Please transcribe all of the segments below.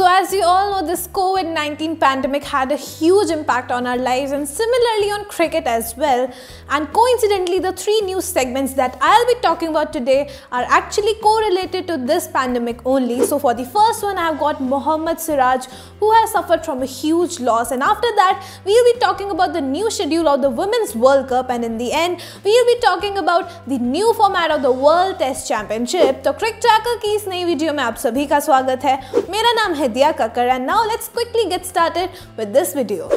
as you all know, this COVID 19 pandemic had a huge impact on our lives and similarly on cricket as well. And coincidentally, the three news segments that I'll be talking about today are actually correlated to this pandemic only. So, for the first one, I've got Mohammad Siraj, who has suffered from a huge loss. And after that, we'll be talking about the new schedule of the Women's World Cup. And in the end, we'll be talking about the new format of the World Test Championship. तो क्रिक tracker की इस नई video में आप सभी का स्वागत है मेरा नाम है Vidya Kakkar and now let's quickly get started with this video.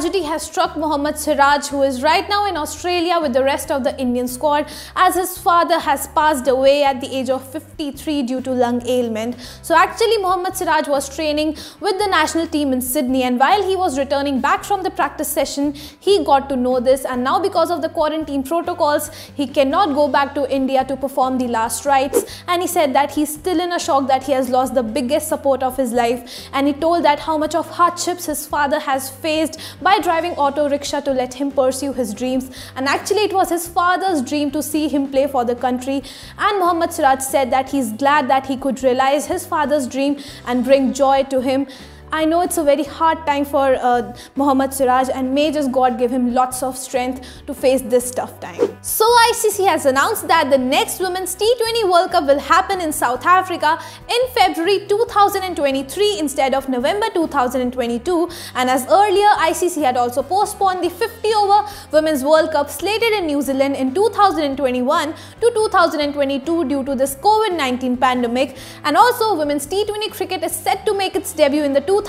Tragedy has struck Mohammad Siraj, who is right now in Australia with the rest of the Indian squad, as his father has passed away at the age of 53 due to lung ailment. So actually, Mohammad Siraj was training with the national team in Sydney, and while he was returning back from the practice session, he got to know this, and now because of the quarantine protocols, he cannot go back to India to perform the last rites. And he said that he's still in a shock that he has lost the biggest support of his life, and he told that how much of hardships his father has faced by driving auto rickshaw to let him pursue his dreams. And actually, it was his father's dream to see him play for the country. And Muhammad Siraj said that he's glad that he could realize his father's dream and bring joy to him. I know it's a very hard time for uh, Mohammad Siraj and may just God give him lots of strength to face this tough time. So ICC has announced that the next Women's T20 World Cup will happen in South Africa in February 2023 instead of November 2022 and as earlier ICC had also postponed the 50 over Women's World Cup slated in New Zealand in 2021 to 2022 due to this COVID-19 pandemic and also Women's T20 cricket is set to make its debut in the 2022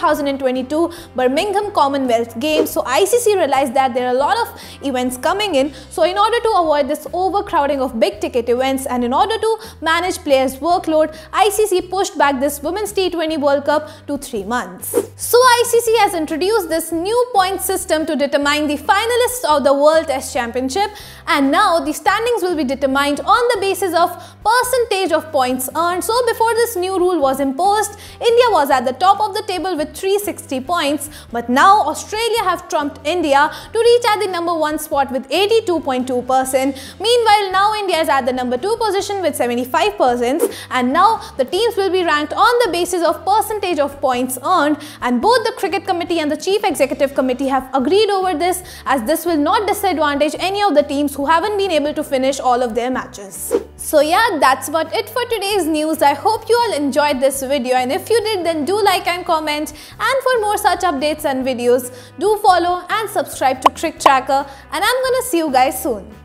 Birmingham Commonwealth Games. So ICC realized that there are a lot of events coming in. So in order to avoid this overcrowding of big ticket events and in order to manage players' workload, ICC pushed back this Women's T20 World Cup to three months. So ICC has introduced this new point system to determine the finalists of the World Test Championship and now the standings will be determined on the basis of percentage of points earned. So before this new rule was imposed, India was at the top of the table with 360 points. But now Australia have trumped India to reach at the number 1 spot with 82.2%. Meanwhile, now India is at the number 2 position with 75% and now the teams will be ranked on the basis of percentage of points earned and both the cricket committee and the chief executive committee have agreed over this as this will not disadvantage any of the teams who haven't been able to finish all of their matches. So yeah, that's about it for today's news. I hope you all enjoyed this video and if you did then do like and comment and for more such updates and videos, do follow and subscribe to CricTracker and I'm gonna see you guys soon.